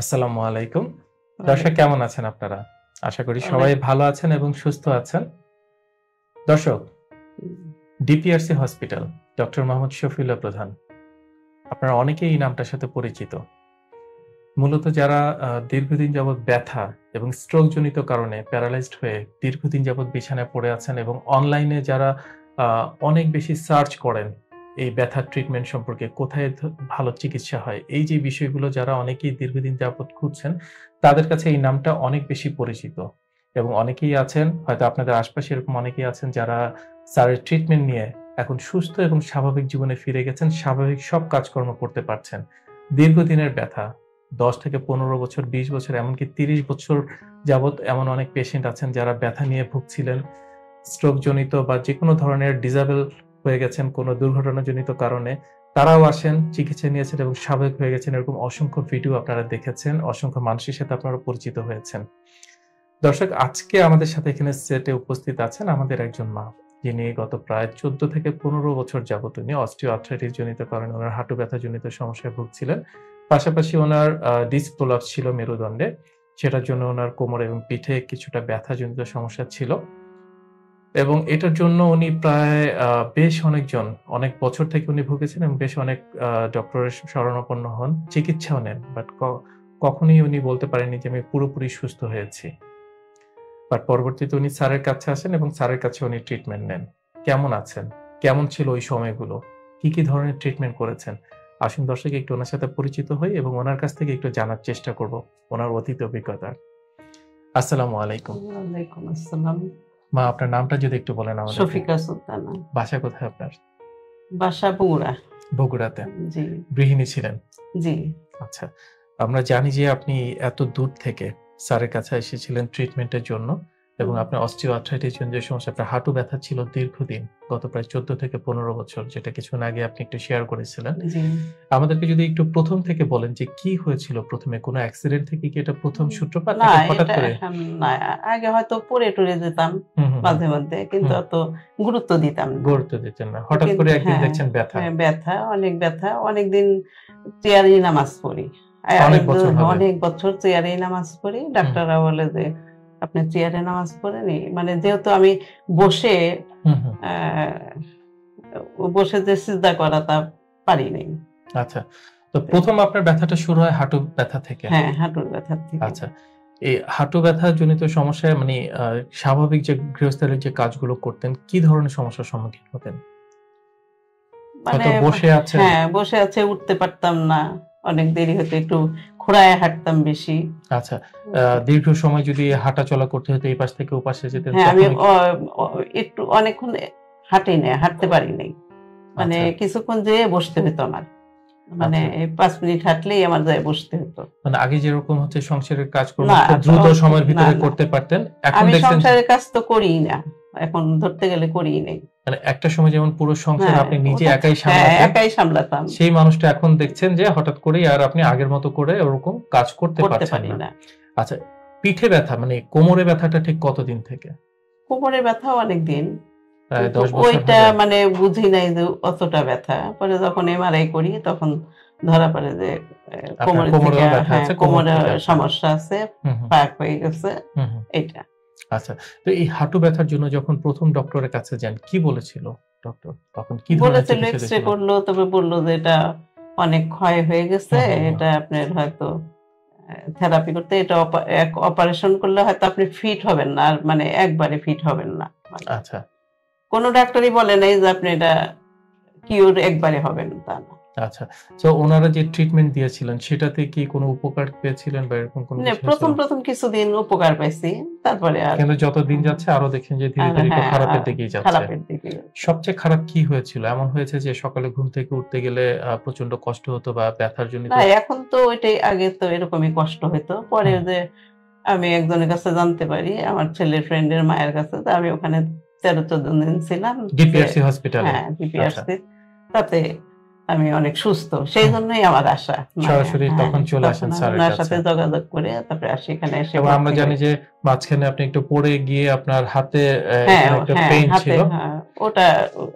আসসালামু আলাইকুম। দর্শক কেমন আছেন আপনারা? আশা করি সবাই ভালো আছেন এবং সুস্থ আছেন। দর্শক DPRC hospital doctor Mohammad Shafiullah প্রধান। আপনারা অনেকেই এই নামটার সাথে পরিচিত। মূলত যারা দীর্ঘদিন যাবৎ ব্যথা এবং স্ট্রোক জনিত কারণে প্যারালাইজড হয়ে দীর্ঘদিন যাবৎ বিছানায় পড়ে আছেন এবং অনলাইনে যারা অনেক বেশি সার্চ করেন এই ব্যথার ট্রিটমেন্ট সম্পর্কে কোথায় ভালো চিকিৎসা হয়? এই যে বিষয়গুলো যারা অনেকেই দীর্ঘদিন যাবৎ খুঁজছেন, তাদের কাছে এই নামটা অনেক বেশি পরিচিত। এবং অনেকেই আছেন, হয়তো আপনাদের আশপাশে এরকম অনেকেই আছেন যারা স্যারের ট্রিটমেন্ট নিয়ে এখন সুস্থ এবং স্বাভাবিক জীবনে ফিরে গেছেন, স্বাভাবিক সব কাজকর্ম করতে পারছেন। দীর্ঘদিনের ব্যথা, দশ থেকে পনেরো বছর, বিশ বছর, এমনকি তিরিশ বছর যাবৎ এমন অনেক পেশেন্ট আছেন যারা ব্যথা নিয়ে ভুগছিলেন। স্ট্রোকজনিত বা যে কোনো ধরনের ডিজাবেল হয়ে গেছেন কোনো দুর্ঘটনাজনিত কারণে, তারাও আসেন, চিকিৎসা নিয়েছেন এবং স্বাভাবিক হয়ে গেছেন এরকম অসংখ্য ভিডিও আপনারা দেখেছেন, অসংখ্য মানুষের সাথে আপনারা পরিচিত হয়েছেন। দর্শক, আজকে আমাদের সাথে এখানে সেটে উপস্থিত আছেন আমাদের একজন মা, যিনি গত প্রায় চোদ্দ থেকে পনেরো বছর যাবত উনি অস্টিও আর্থ্রাইটিস জনিত কারণে ওনার হাঁটু ব্যথা জনিত সমস্যায় ভুগছিলেন। পাশাপাশি ওনার ডিস্ক প্রলাপস ছিল মেরুদণ্ডে, সেটার জন্য ওনার কোমর এবং পিঠে কিছুটা ব্যথা জনিত সমস্যা ছিল। এবং এটার জন্য উনি প্রায় বেশ অনেকজন, অনেক বছর থেকে উনি ভুগেছেন এবং বেশ অনেক ডক্টরের শরণাপন্ন হন, চিকিৎসাও নেন। বাট কখনোই উনি বলতে পারেননি যে আমি পুরোপুরি সুস্থ হয়েছি। বাট পরবর্তীতে উনি স্যারের কাছে আসেন এবং স্যারের কাছে উনি ট্রিটমেন্ট নেন। কেমন আছেন? কেমন ছিল ওই সময়গুলো? কি কি ধরনের ট্রিটমেন্ট করেছেন? আসুন দর্শক, একটু ওনার সাথে পরিচিত হই এবং ওনার কাছ থেকে একটু জানার চেষ্টা করব, ওনার অতীত অভিজ্ঞতা। আসসালামু আলাইকুম। ওয়ালাইকুম আসসালাম। মা আপনার নামটা যদি একটু বলেন আমাদের শফিকা সুলতানা। বাসা কোথায় আপনার? বাসা বগুড়া। বগুড়াতে। জি। গৃহিণী ছিলেন? জি। আচ্ছা আমরা জানি যে আপনি এত দূর থেকে স্যারের কাছে এসেছিলেন ট্রিটমেন্টের জন্য। এবং। আপনার অস্টিও আর্থ্রাইটিস যে সমস্যা আপনার হাঁটু ব্যথা ছিল দীর্ঘদিন গত প্রায় চোদ্দ থেকে পনেরো বছর যেটা কিছুক্ষণ আগে আপনি একটু শেয়ার করেছিলেন। আমাদেরকে যদি একটু প্রথম থেকে বলেন যে কি হয়েছিল প্রথমে কোনো অ্যাক্সিডেন্ট থেকে কি এটা প্রথম সূত্রপাত হঠাৎ করে? না আগে হয়তো পড়ে টরে যেতাম মাঝে মধ্যে কিন্তু। অত গুরুত্ব দিতাম না। গুরুত্ব দিতেন না। হঠাৎ করে একদিন হ্যাঁ, দেখছেন ব্যথা। হ্যাঁ, ব্যথা অনেক ব্যথা অনেকদিন চেয়ারে নামাজ পড়ি। অনেক বছর হবে। অনেক বছর চেয়ারে নামাজ পড়ি ডাক্তাররা বলে যে আপনি চেয়ারে নামাজ পড়েনি মানে যেহেতু আমি বসে বসে যে সিজদা করা তা পারি নাই। আচ্ছা তো প্রথম আপনার ব্যথাটা শুরু হয় হাঁটু ব্যথা থেকে? হ্যাঁ হাঁটুর ব্যথার থেকে। আচ্ছা এই হাঁটু ব্যথা জনিত সমস্যায় মানে স্বাভাবিক যে গৃহস্থলের যে কাজগুলো করতেন কি ধরনের সমস্যার সম্মুখীন হতেন? মানে বসে আছেন। হ্যাঁ বসে আছে উঠতে পারতাম না। অনেক দেরি হতো একটু খোড়ায় হাঁটতাম বেশি। আচ্ছা দীর্ঘ সময় যদি হাঁটা চলা করতে হতো এই পাশ থেকে ও পাশে যেতেন হ্যাঁ আমি একটু অনেকক্ষণ হাঁটি না হাঁটতে পারি নাই। মানে আচ্ছা, কিছুক্ষণ যেয়ে বসতে হতো আমার। মানে আচ্ছা। পাঁচ মিনিট হাঁটলেই আমার যায় বসতে হতো। মানে আগে যেরকম হচ্ছে সংসারের কাজ না, দ্রুত সময়ের ভিতরে। করতে পারতেন এখন আমি সংসারের কাজ তো করিই না। এখন ধরতে গেলে করিই নাই। মানে একটা সময় যেমন পুরো সংসার হ্যাঁ, আপনি নিজে একাই হ্যাঁ সামলাতেন একাই সামলাতাম। সেই মানুষটা এখন দেখছেন যে হঠাৎ করেই আর আপনি আগের মতো করে ওরকম কাজ করতে পারছেন না। আচ্ছা পিঠে ব্যথা মানে কোমরে ব্যথাটা ঠিক কতদিন থেকে? কোমরে ব্যথা অনেক দিন ওইটা মানে বুঝি নাই যে অতটা ব্যথা। পরে যখন এমআরআই করি তখন ধরা পড়ে যে থেকে ব্যথা হ্যাঁ কোমর কোমরে সমস্যা আছে পাক হয়ে গেছে। এটা আচ্ছা তো এই হাঁটু ব্যথার জন্য যখন প্রথম ডক্টরের কাছে যান কি বলেছিল ডক্টর? তখন কি বলেছিল এক্সরে করল তবে বলল যে এটা অনেক ক্ষয় হয়ে গেছে হুম, হুম, হুম। এটা আপনার হয়তো থেরাপি করতে এটা এক অপারেশন করলে হয়তো আপনি ফিট হবেন না আর মানে একবারে ফিট হবেন না। আচ্ছা। কোনো ডাক্তারই বলে নাই যে আপনি এটা কিওর একবারে হবেন তা না। আচ্ছা তো ওনারা যে ট্রিটমেন্ট দিয়েছিলেন সেটাতে কি কোনো উপকার পেয়েছিলেন বা এরকম কোনো প্রথম প্রথম কিছুদিন উপকার পাইছি তারপরে আর কিন্তু যত দিন যাচ্ছে আরও দেখছেন যে ধীরে ধীরে হ্যাঁ, খারাপের দিকেই যাচ্ছে। সবচেয়ে খারাপ কি হয়েছিল? এমন হয়েছে যে সকালে ঘুম থেকে উঠতে গেলে প্রচণ্ড কষ্ট হতো বা ব্যথার জন্য না এখন তো ওইটাই আগে তো এরকমই কষ্ট হতো পরে যে আমি একজনের কাছে জানতে পারি আমার ছেলের ফ্রেন্ডের মায়ের কাছে তো আমি ওখানে তেরো চোদ্দ দিন ছিলাম। ডিপিআরসি হসপিটালে হ্যাঁ ডিপিআরসি তাতে আমি অনেক সুস্থ। সেই জন্যই আমার আশা মানে, সরাসরি হ্যাঁ, তখন চলে আসেন স্যারের সাথে যোগাযোগ করে তারপরে আসি এখানে এসে আমরা জানি যে মাঝখানে আপনি একটু পড়ে গিয়ে আপনার হাতে হ্যাঁ একটা পেইন ছিল। হ্যাঁ, ওটা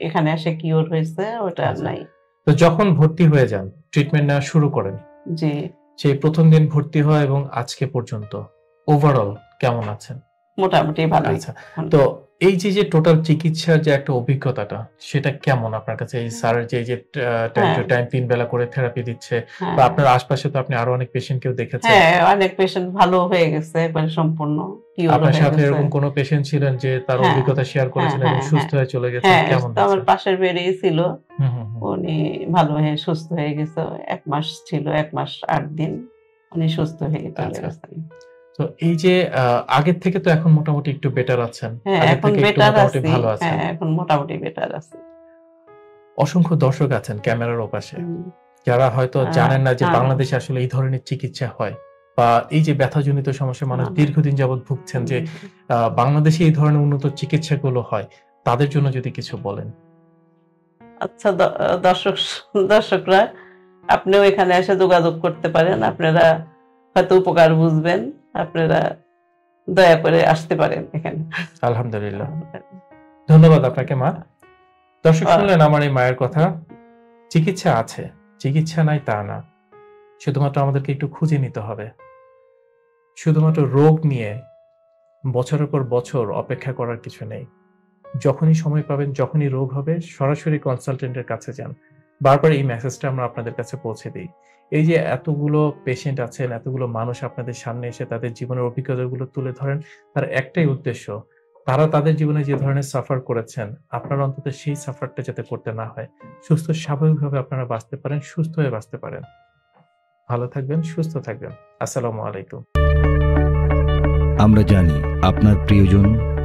এখানে এসে কিওর হয়েছে ওটা আচ্ছা। নাই। তো যখন ভর্তি হয়ে যান ট্রিটমেন্ট নেওয়া শুরু করেন জি। সেই প্রথম দিন ভর্তি হয় এবং আজকে পর্যন্ত ওভারঅল কেমন আছেন? মোটামুটি ভালোই। আচ্ছা তো এই যে যে টোটাল চিকিৎসার যে একটা অভিজ্ঞতাটা সেটা কেমন আপনার কাছে এই স্যারের যে যে টাইম হ্যাঁ। তিন বেলা করে থেরাপি দিচ্ছে হ্যাঁ। বা আপনার আশপাশে তো আপনি আরও অনেক পেশেন্টকেও দেখেছেন হ্যাঁ অনেক পেশেন্ট ভালো হয়ে গেছে একবারে সম্পূর্ণ আপনার সাথে গেছে। এরকম কোনো পেশেন্ট ছিলেন যে তার হ্যাঁ, অভিজ্ঞতা শেয়ার হ্যাঁ, সুস্থ হয়ে চলে গেছেন হ্যাঁ কেমন আমার পাশের বেড়েই ছিল। উনি ভালো হয়ে সুস্থ হয়ে গেছে এক মাস ছিল এক মাস আট দিন উনি সুস্থ হয়ে চলে আচ্ছা। গেছেন তো এই যে আহ, আগের থেকে তো এখন মোটামুটি একটু বেটার আছেন। হ্যাঁ এখন বেটার আছি। ভালো আছেন। হ্যাঁ এখন মোটামুটি বেটার আছে। অসংখ্য দর্শক আছেন ক্যামেরার ওপাশে। যারা হয়তো হ্যাঁ, জানেন না যে। বাংলাদেশে আসলে এই ধরনের চিকিৎসা হয় বা এই যে ব্যথাজনিত সমস্যা মানুষ। দীর্ঘদিন যাবৎ ভুগছেন যে আহ, বাংলাদেশে এই ধরনের উন্নত চিকিৎসাগুলো হয় তাদের জন্য যদি কিছু বলেন। আচ্ছা দর্শক দর্শকরা আপনিও এখানে এসে যোগাযোগ করতে পারেন। আপনারা হয়তো উপকার বুঝবেন। আপনারা দয়া করে আসতে পারেন এখানে। আলহামদুলিল্লাহ। ধন্যবাদ আপনাকে মা। দর্শক শুনলেন আমার এই মায়ের কথা চিকিৎসা আছে চিকিৎসা নাই তা না। শুধুমাত্র আমাদেরকে একটু খুঁজে নিতে হবে। শুধুমাত্র রোগ নিয়ে বছরের পর বছর অপেক্ষা করার কিছু নেই। যখনই সময় পাবেন যখনই রোগ হবে সরাসরি কনসালটেন্টের কাছে যান। বারবার এই মেসেজটা আমরা আপনাদের কাছে পৌঁছে দিই। এই যে এতগুলো পেশেন্ট আছেন, এতগুলো মানুষ আপনাদের সামনে এসে তাদের জীবনের অভিজ্ঞতাগুলো তুলে ধরেন, তার একটাই উদ্দেশ্য, তারা তাদের জীবনে যে ধরনের সাফার করেছেন, আপনারা অন্তত সেই সাফারটা যাতে করতে না হয়। সুস্থ স্বাভাবিকভাবে আপনারা বাঁচতে পারেন, সুস্থ হয়ে বাঁচতে পারেন। ভালো থাকবেন, সুস্থ থাকবেন। আসসালামু আলাইকুম। আমরা জানি আপনার প্রিয়জন